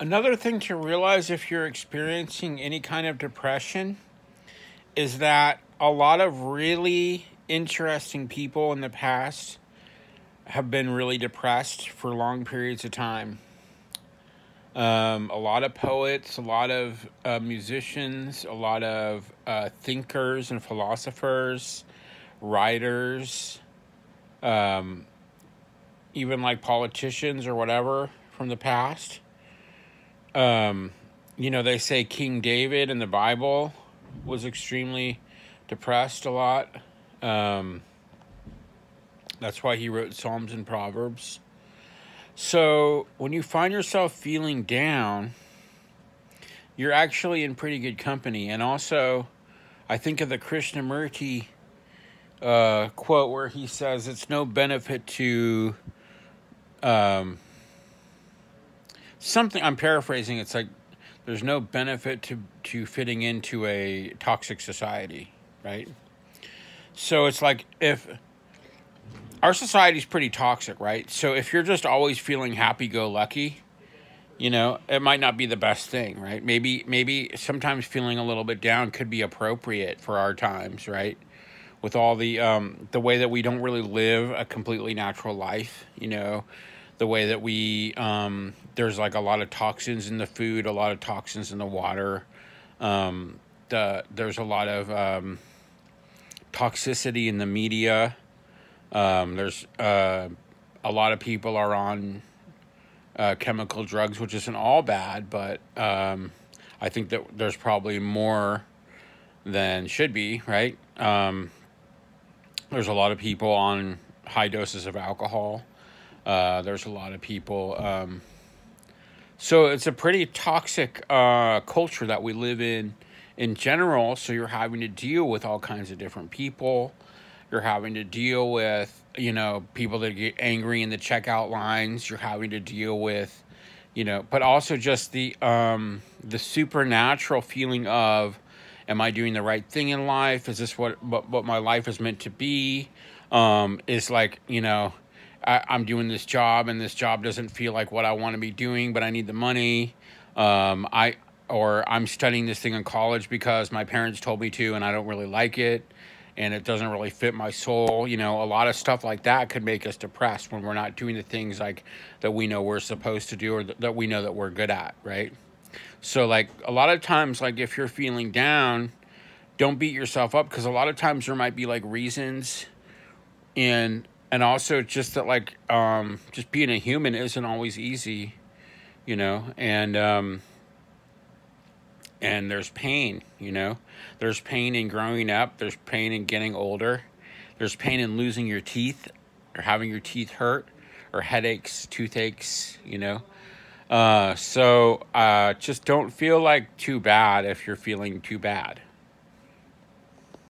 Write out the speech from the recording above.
Another thing to realize if you're experiencing any kind of depression is that a lot of really interesting people in the past have been really depressed for long periods of time. Um, a lot of poets, a lot of uh, musicians, a lot of uh, thinkers and philosophers, writers, um, even like politicians or whatever from the past. Um, you know, they say King David in the Bible was extremely depressed a lot. Um, that's why he wrote Psalms and Proverbs. So when you find yourself feeling down, you're actually in pretty good company. And also, I think of the Krishnamurti uh, quote where he says, It's no benefit to. Um, something, I'm paraphrasing, it's like, there's no benefit to, to fitting into a toxic society, right? So it's like if our society's pretty toxic, right? So if you're just always feeling happy go lucky, you know, it might not be the best thing, right? Maybe maybe sometimes feeling a little bit down could be appropriate for our times, right? With all the um the way that we don't really live a completely natural life, you know, the way that we um there's like a lot of toxins in the food, a lot of toxins in the water. Um the there's a lot of um toxicity in the media. Um, there's uh, a lot of people are on uh, chemical drugs, which isn't all bad, but um, I think that there's probably more than should be, right? Um, there's a lot of people on high doses of alcohol. Uh, there's a lot of people. Um, so it's a pretty toxic uh, culture that we live in in general. So you're having to deal with all kinds of different people. You're having to deal with, you know, people that get angry in the checkout lines. You're having to deal with, you know, but also just the um, the supernatural feeling of, am I doing the right thing in life? Is this what what, what my life is meant to be? Um, is like, you know, I, I'm doing this job and this job doesn't feel like what I want to be doing, but I need the money. Um, I or I'm studying this thing in college because my parents told me to and I don't really like it and it doesn't really fit my soul. You know, a lot of stuff like that could make us depressed when we're not doing the things like that we know we're supposed to do or that we know that we're good at, right? So like a lot of times like if you're feeling down, don't beat yourself up because a lot of times there might be like reasons and and also just that like um just being a human isn't always easy, you know, and um and there's pain, you know. There's pain in growing up, there's pain in getting older. There's pain in losing your teeth or having your teeth hurt or headaches, toothaches, you know. Uh, so uh, just don't feel like too bad if you're feeling too bad.